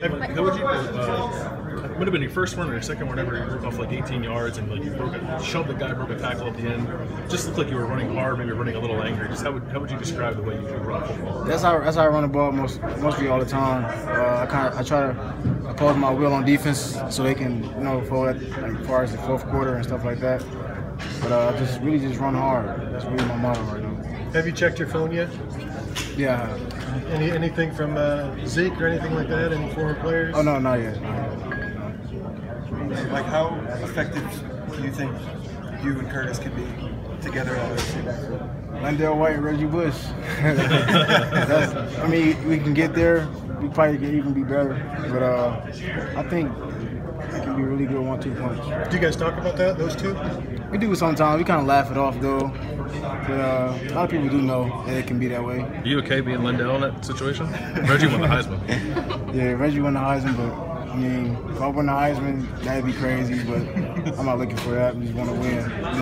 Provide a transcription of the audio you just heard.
How would you? Uh, would have been your first one or your second one ever. You broke off like 18 yards and like you broke a, shoved the guy, broke a tackle at the end. Just looked like you were running hard, maybe running a little angry. Just how would how would you describe the way you run football? That's how that's how I run the ball most mostly all the time. Uh, I kind I try to oppose my will on defense so they can you know forward like as far as the fourth quarter and stuff like that. But uh, I just really just run hard. That's really my motto right now. Have you checked your phone yet? Yeah. Any anything from uh, Zeke or anything like that? Any former players? Oh no, not yet. Like, how effective do you think you and Curtis could be together at OSU backfield? LenDale White and Reggie Bush. I mean, we can get there. We probably can even be better. But uh, I think it can be a really good one-two punch. Do you guys talk about that? Those two? We do sometimes. We kind of laugh it off though. But uh, a lot of people do know that it can be that way. Are you okay being LenDale in that situation? Reggie won the Heisman. Yeah, Reggie won the Heisman, but I mean, if I win the Heisman, that'd be crazy. But I'm not looking for that. I just want to win.